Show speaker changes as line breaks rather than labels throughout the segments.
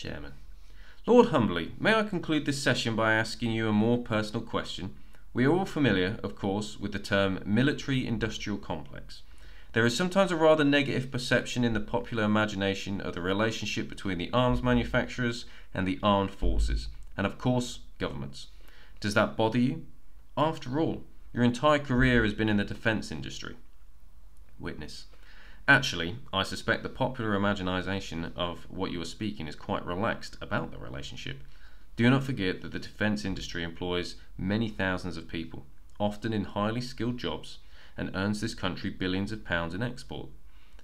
Chairman. Lord Humbley, may I conclude this session by asking you a more personal question? We are all familiar, of course, with the term military industrial complex. There is sometimes a rather negative perception in the popular imagination of the relationship between the arms manufacturers and the armed forces, and of course, governments. Does that bother you? After all, your entire career has been in the defence industry. Witness. Actually, I suspect the popular imagination of what you are speaking is quite relaxed about the relationship. Do not forget that the defence industry employs many thousands of people, often in highly skilled jobs, and earns this country billions of pounds in export.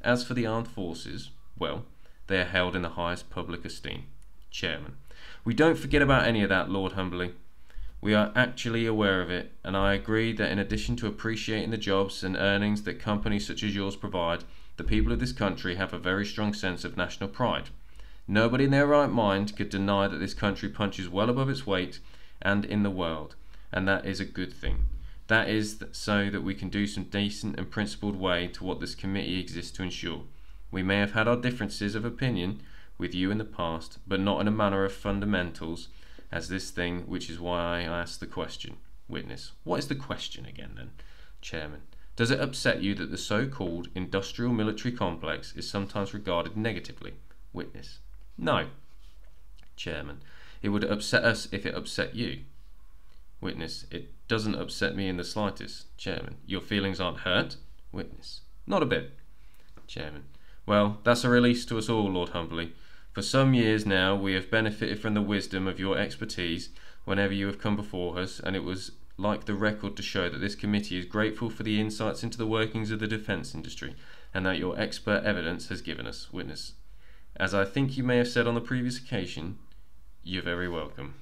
As for the armed forces, well, they are held in the highest public esteem. Chairman. We don't forget about any of that, Lord Humbley. We are actually aware of it, and I agree that in addition to appreciating the jobs and earnings that companies such as yours provide, the people of this country have a very strong sense of national pride. Nobody in their right mind could deny that this country punches well above its weight and in the world, and that is a good thing. That is so that we can do some decent and principled way to what this committee exists to ensure. We may have had our differences of opinion with you in the past, but not in a manner of fundamentals as this thing, which is why I asked the question. Witness. What is the question again then? Chairman. Does it upset you that the so called industrial military complex is sometimes regarded negatively? Witness. No. Chairman. It would upset us if it upset you. Witness. It doesn't upset me in the slightest. Chairman. Your feelings aren't hurt? Witness. Not a bit. Chairman. Well, that's a release to us all, Lord Humbley. For some years now, we have benefited from the wisdom of your expertise whenever you have come before us, and it was like the record to show that this committee is grateful for the insights into the workings of the defence industry and that your expert evidence has given us witness. As I think you may have said on the previous occasion, you're very welcome.